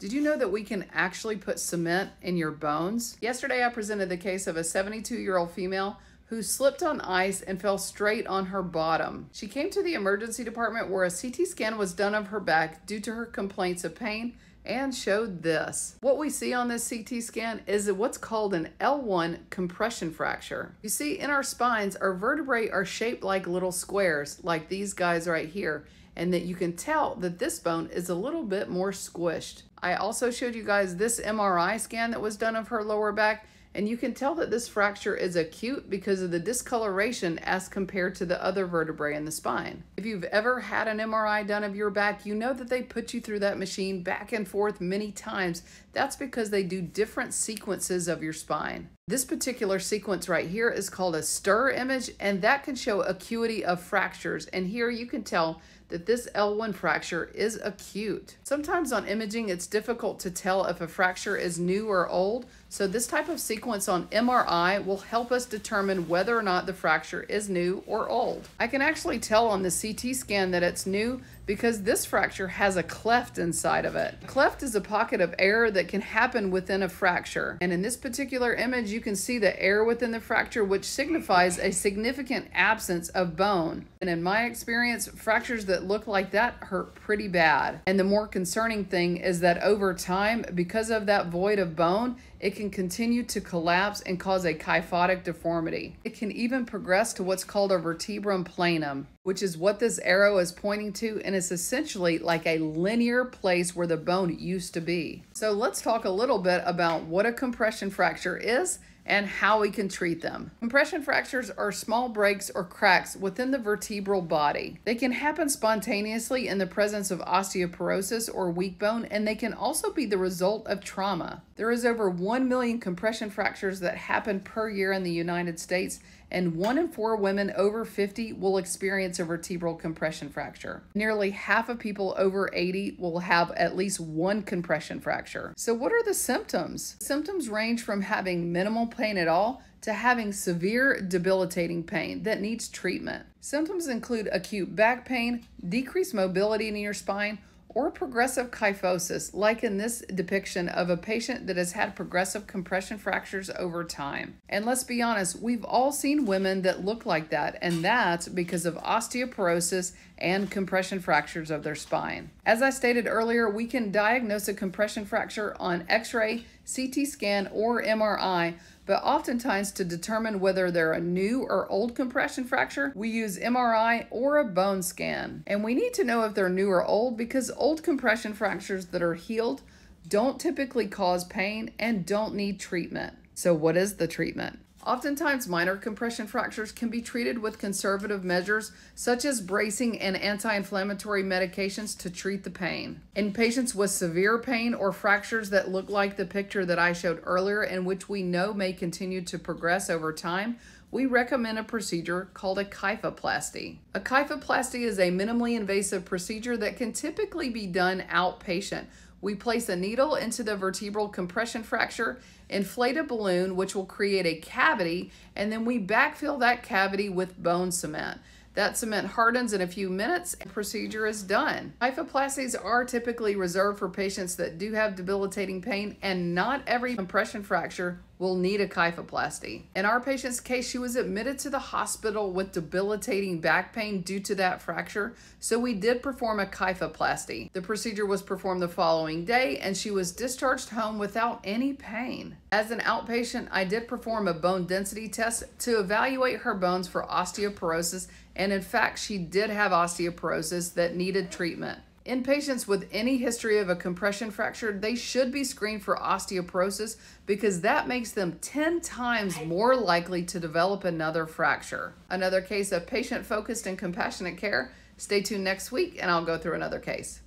Did you know that we can actually put cement in your bones? Yesterday, I presented the case of a 72 year old female who slipped on ice and fell straight on her bottom. She came to the emergency department where a CT scan was done of her back due to her complaints of pain and showed this. What we see on this CT scan is what's called an L1 compression fracture. You see, in our spines, our vertebrae are shaped like little squares, like these guys right here, and that you can tell that this bone is a little bit more squished. I also showed you guys this MRI scan that was done of her lower back and you can tell that this fracture is acute because of the discoloration as compared to the other vertebrae in the spine. If you've ever had an MRI done of your back, you know that they put you through that machine back and forth many times. That's because they do different sequences of your spine. This particular sequence right here is called a STIR image, and that can show acuity of fractures. And here you can tell that this L1 fracture is acute. Sometimes on imaging, it's difficult to tell if a fracture is new or old, so this type of sequence on MRI will help us determine whether or not the fracture is new or old. I can actually tell on the CT scan that it's new because this fracture has a cleft inside of it. A cleft is a pocket of air that can happen within a fracture. And in this particular image, you can see the air within the fracture, which signifies a significant absence of bone. And in my experience, fractures that look like that hurt pretty bad. And the more concerning thing is that over time, because of that void of bone, it can continue to collapse and cause a kyphotic deformity. It can even progress to what's called a vertebrum planum, which is what this arrow is pointing to, and it's essentially like a linear place where the bone used to be. So let's talk a little bit about what a compression fracture is and how we can treat them. Compression fractures are small breaks or cracks within the vertebral body. They can happen spontaneously in the presence of osteoporosis or weak bone, and they can also be the result of trauma. There is over 1 million compression fractures that happen per year in the United States, and one in four women over 50 will experience a vertebral compression fracture. Nearly half of people over 80 will have at least one compression fracture. So, what are the symptoms? Symptoms range from having minimal pain at all to having severe debilitating pain that needs treatment. Symptoms include acute back pain, decreased mobility in your spine, or progressive kyphosis, like in this depiction of a patient that has had progressive compression fractures over time. And let's be honest, we've all seen women that look like that, and that's because of osteoporosis and compression fractures of their spine. As I stated earlier, we can diagnose a compression fracture on x ray, CT scan, or MRI but oftentimes to determine whether they're a new or old compression fracture, we use MRI or a bone scan. And we need to know if they're new or old because old compression fractures that are healed don't typically cause pain and don't need treatment. So, what is the treatment? Oftentimes, minor compression fractures can be treated with conservative measures such as bracing and anti inflammatory medications to treat the pain. In patients with severe pain or fractures that look like the picture that I showed earlier, and which we know may continue to progress over time, we recommend a procedure called a kyphoplasty. A kyphoplasty is a minimally invasive procedure that can typically be done outpatient we place a needle into the vertebral compression fracture, inflate a balloon, which will create a cavity, and then we backfill that cavity with bone cement. That cement hardens in a few minutes and the procedure is done. Kyphoplasties are typically reserved for patients that do have debilitating pain and not every compression fracture will need a kyphoplasty. In our patient's case, she was admitted to the hospital with debilitating back pain due to that fracture, so we did perform a kyphoplasty. The procedure was performed the following day and she was discharged home without any pain. As an outpatient, I did perform a bone density test to evaluate her bones for osteoporosis, and in fact, she did have osteoporosis that needed treatment. In patients with any history of a compression fracture, they should be screened for osteoporosis because that makes them 10 times more likely to develop another fracture. Another case of patient focused and compassionate care. Stay tuned next week and I'll go through another case.